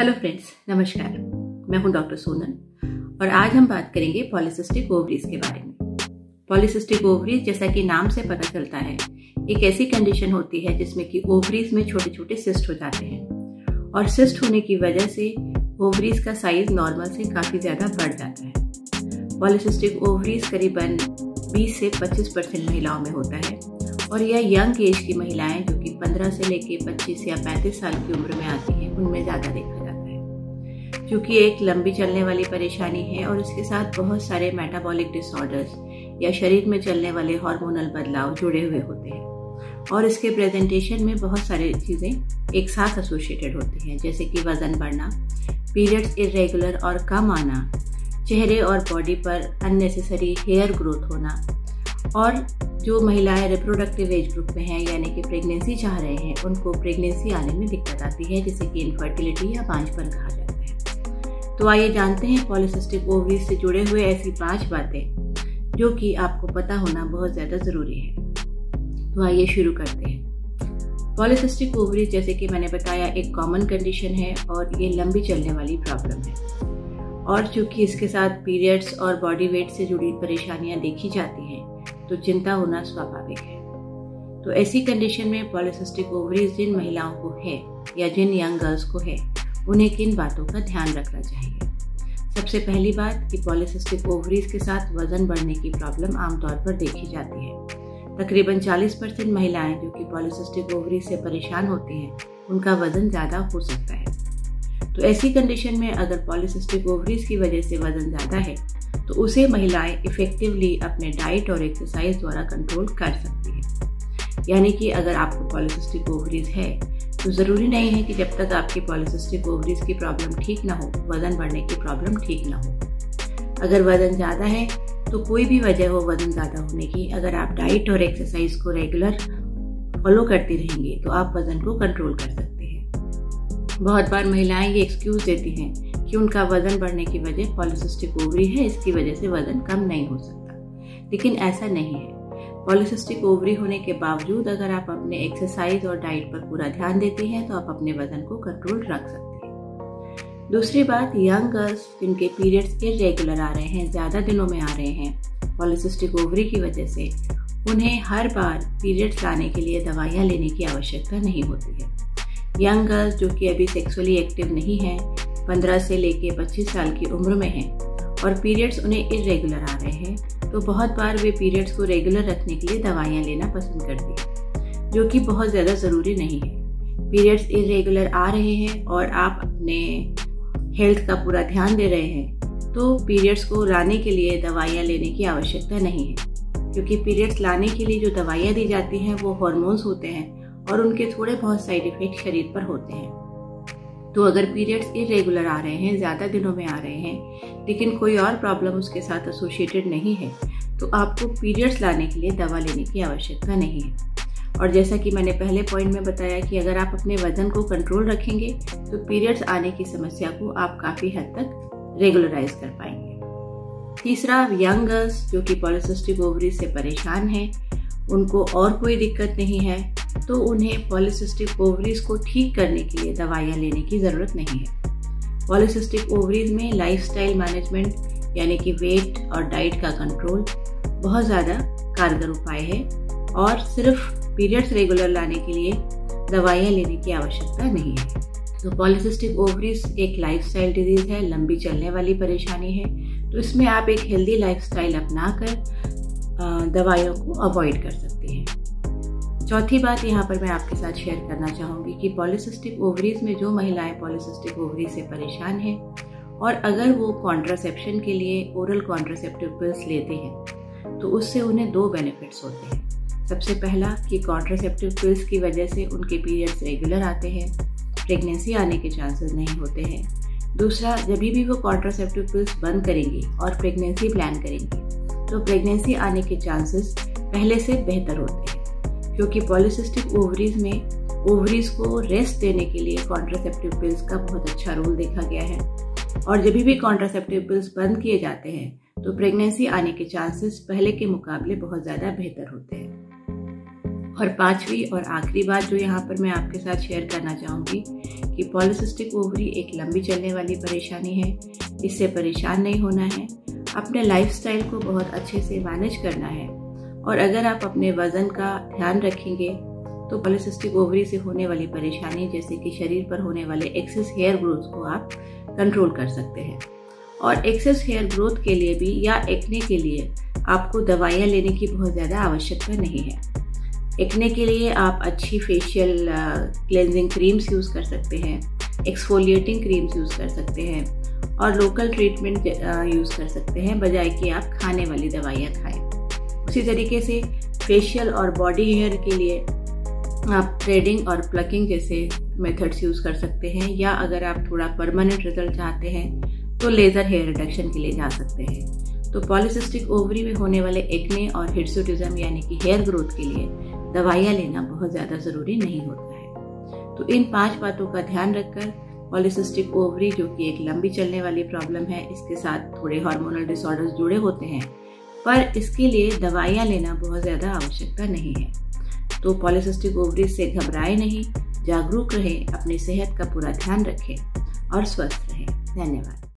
Hello friends नमस्कार। मैं हूँ डॉक्टर सोनल और आज हम बात करेंगे पॉलिसिस्टिक ओवरीज के बारे में। पॉलिसिस्टिक ओवरीज जैसा कि नाम से पता चलता है, एक ऐसी कंडीशन होती है जिसमें कि ओवरीज में छोटे छोटे सिस्ट हो जाते हैं और सिस्ट होने की वजह से ओवरीज का साइज़ नॉर्मल से काफ़ी ज़्यादा बढ़ जाता है। पॉलिसिस्टिक ओवरीज करीबन 20 से 25 परसेंट महिलाओं में होता है और यह यंग एज की महिलाएँ जो कि 15 से लेकर 25 या 35 साल की उम्र में आती हैं, उनमें ज़्यादा देखा है क्योंकि एक लंबी चलने वाली परेशानी है और इसके साथ बहुत सारे मेटाबॉलिक डिसऑर्डर्स या शरीर में चलने वाले हार्मोनल बदलाव जुड़े हुए होते हैं। और इसके प्रेजेंटेशन में बहुत सारी चीज़ें एक साथ एसोसिएटेड होती हैं, जैसे कि वज़न बढ़ना पीरियड्स इरेगुलर और कम आना, चेहरे और बॉडी पर अननेसेसरी हेयर ग्रोथ होना, और जो महिलाएँ रिप्रोडक्टिव एज ग्रुप में हैं, यानी कि प्रेगनेंसी चाह रहे हैं, उनको प्रेगनेंसी आने में दिक्कत आती है, जिसे कि इनफर्टिलिटी या बांझपन कहा जाता है। तो आइए जानते हैं पॉलिसिस्टिक ओवरीज से जुड़े हुए ऐसी पाँच बातें, जो कि आपको पता होना बहुत ज़्यादा ज़रूरी है। तो आइए शुरू करते हैं। पॉलिसिस्टिक ओवरीज जैसे कि मैंने बताया, एक कॉमन कंडीशन है और ये लंबी चलने वाली प्रॉब्लम है। और चूँकि इसके साथ पीरियड्स और बॉडी वेट से जुड़ी परेशानियाँ देखी जाती हैं तो चिंता होना स्वाभाविक है। तो ऐसी कंडीशन में पॉलिसिस्टिक ओवरीज जिन महिलाओं को है या जिन यंग गर्ल्स को है उन्हें किन बातों का ध्यान रखना चाहिए? सबसे पहली बात कि पॉलिसिस्टिक ओवरीज के साथ वज़न बढ़ने की प्रॉब्लम आमतौर पर देखी जाती है। तकरीबन 40 परसेंट महिलाएँ जो कि पॉलिसिस्टिक ओवरीज से परेशान होती हैं, उनका वज़न ज़्यादा हो सकता है। तो ऐसी कंडीशन में अगर पॉलिसिस्टिक ओवरीज की वजह से वज़न ज़्यादा है तो उसे महिलाएँ इफेक्टिवली अपने डाइट और एक्सरसाइज द्वारा कंट्रोल कर सकती हैं। यानी कि अगर आपको पॉलिसिस्टिक ओवरीज है तो ज़रूरी नहीं है कि जब तक आपकी पॉलिसिस्टिक ओवरीज की प्रॉब्लम ठीक ना हो, वज़न बढ़ने की प्रॉब्लम ठीक ना हो। अगर वज़न ज़्यादा है तो कोई भी वजह हो वज़न ज़्यादा होने की, अगर आप डाइट और एक्सरसाइज को रेगुलर फॉलो करती रहेंगे तो आप वज़न को कंट्रोल कर सकते हैं। बहुत बार महिलाएँ ये एक्सक्यूज़ देती हैं कि उनका वज़न बढ़ने की वजह पॉलिसिस्टिक ओवरी है, इसकी वजह से वज़न कम नहीं हो सकता। लेकिन ऐसा नहीं है। पॉलिसिस्टिक ओवरी होने के बावजूद अगर आप अपने एक्सरसाइज और डाइट पर पूरा ध्यान देते हैं तो आप अपने वज़न को कंट्रोल रख सकते हैं। दूसरी बात यंग गर्ल्स जिनके पीरियड्स इरेगुलर आ रहे हैं, ज़्यादा दिनों में आ रहे हैं, पॉलिसिस्टिक ओवरी की वजह से, उन्हें हर बार पीरियड्स लाने के लिए दवाइयाँ लेने की आवश्यकता नहीं होती है। यंग गर्ल्स जो कि अभी सेक्सुअली एक्टिव नहीं है 15 से लेके 25 साल की उम्र में हैं, और पीरियड्स उन्हें इरेगुलर आ रहे हैं तो बहुत बार वे पीरियड्स को रेगुलर रखने के लिए दवाइयाँ लेना पसंद करती है, जो कि बहुत ज़्यादा ज़रूरी नहीं है। पीरियड्स इरेगुलर आ रहे हैं और आप अपने हेल्थ का पूरा ध्यान दे रहे हैं तो पीरियड्स को लाने के लिए दवाइयाँ लेने की आवश्यकता नहीं है, क्योंकि पीरियड्स लाने के लिए जो दवाइयाँ दी जाती हैं वो हॉर्मोन्स होते हैं और उनके थोड़े बहुत साइड इफ़ेक्ट शरीर पर होते हैं। तो अगर पीरियड्स इरेगुलर आ रहे हैं, ज़्यादा दिनों में आ रहे हैं, लेकिन कोई और प्रॉब्लम उसके साथ एसोसिएटेड नहीं है तो आपको पीरियड्स लाने के लिए दवा लेने की आवश्यकता नहीं है। और जैसा कि मैंने पहले पॉइंट में बताया कि अगर आप अपने वज़न को कंट्रोल रखेंगे तो पीरियड्स आने की समस्या को आप काफ़ी हद तक रेगुलराइज कर पाएँगे। तीसरा यंग गर्ल्स जो कि पॉलिसिस्टिक ओवरी से परेशान हैं उनको और कोई दिक्कत नहीं है तो उन्हें पॉलिसिस्टिक ओवरीज को ठीक करने के लिए दवाइयाँ लेने की ज़रूरत नहीं है। पॉलिसिस्टिक ओवरीज में लाइफस्टाइल मैनेजमेंट यानी कि वेट और डाइट का कंट्रोल बहुत ज़्यादा कारगर उपाय है और सिर्फ़ पीरियड्स रेगुलर लाने के लिए दवाइयाँ लेने की आवश्यकता नहीं है। तो पॉलिसिस्टिक ओवरीज एक लाइफस्टाइल डिज़ीज़ है, लंबी चलने वाली परेशानी है। तो इसमें आप एक हेल्दी लाइफस्टाइल अपनाकर दवाइयों को अवॉइड कर सकते हैं। चौथी बात यहाँ पर मैं आपके साथ शेयर करना चाहूँगी कि पॉलिसिस्टिक ओवरीज में जो महिलाएँ पॉलिसिस्टिक ओवरीज से परेशान हैं और अगर वो कॉन्ट्रासेप्शन के लिए ओरल कॉन्ट्रासेप्टिव पिल्स लेते हैं तो उससे उन्हें दो बेनिफिट्स होते हैं। सबसे पहला कि कॉन्ट्रासेप्टिव पिल्स की वजह से उनके पीरियड्स रेगुलर आते हैं प्रेगनेंसी आने के चांसेस नहीं होते हैं। दूसरा, जब भी वो कॉन्ट्रासेप्टिव पिल्स बंद करेंगी और प्रेगनेंसी प्लान करेंगी तो प्रेगनेंसी आने के चांसेस पहले से बेहतर होते हैं, क्योंकि पॉलिसिस्टिक ओवरीज में ओवरीज को रेस्ट देने के लिए कॉन्ट्रासेप्टिव पिल्स का बहुत अच्छा रोल देखा गया है। और जब भी कॉन्ट्रासेप्टिव पिल्स बंद किए जाते हैं तो प्रेगनेंसी आने के चांसेस पहले के मुकाबले बहुत ज़्यादा बेहतर होते हैं। और पांचवी और आखिरी बात जो यहाँ पर मैं आपके साथ शेयर करना चाहूँगी कि पॉलिसिस्टिक ओवरी एक लंबी चलने वाली परेशानी है, इससे परेशान नहीं होना है। अपने लाइफस्टाइल को बहुत अच्छे से मैनेज करना है। और अगर आप अपने वज़न का ध्यान रखेंगे तो पॉलिसिस्टिक ओवरी से होने वाली परेशानी जैसे कि शरीर पर होने वाले एक्सेस हेयर ग्रोथ को आप कंट्रोल कर सकते हैं। और एक्सेस हेयर ग्रोथ के लिए भी या एक्ने के लिए आपको दवाइयाँ लेने की बहुत ज़्यादा आवश्यकता नहीं है। एक्ने के लिए आप अच्छी फेशियल क्लेंजिंग क्रीम्स यूज़ कर सकते हैं एक्सफोलिएटिंग क्रीम्स यूज़ कर सकते हैं। और लोकल ट्रीटमेंट यूज़ कर सकते हैं, बजाय कि आप खाने वाली दवाइयाँ खाएँ। उसी तरीके से फेशियल और बॉडी हेयर के लिए आप थ्रेडिंग और प्लकिंग जैसे मेथड्स यूज़ कर सकते हैं, या अगर आप थोड़ा परमानेंट रिज़ल्ट चाहते हैं तो लेज़र हेयर रिडक्शन के लिए जा सकते हैं। तो पॉलिसिस्टिक ओवरी में होने वाले एक्ने और हिर्सोटिज्म यानी कि हेयर ग्रोथ के लिए दवाइयाँ लेना बहुत ज़्यादा ज़रूरी नहीं होता है। तो इन पाँच बातों का ध्यान रखकर पॉलिसिस्टिक ओवरी, जो कि एक लंबी चलने वाली प्रॉब्लम है, इसके साथ थोड़े हार्मोनल डिसऑर्डर्स जुड़े होते हैं। पर इसके लिए दवाइयाँ लेना बहुत ज़्यादा आवश्यकता नहीं है। तो पॉलिसिस्टिक ओवरी से घबराए नहीं, जागरूक रहें, अपनी सेहत का पूरा ध्यान रखें और स्वस्थ रहें। धन्यवाद।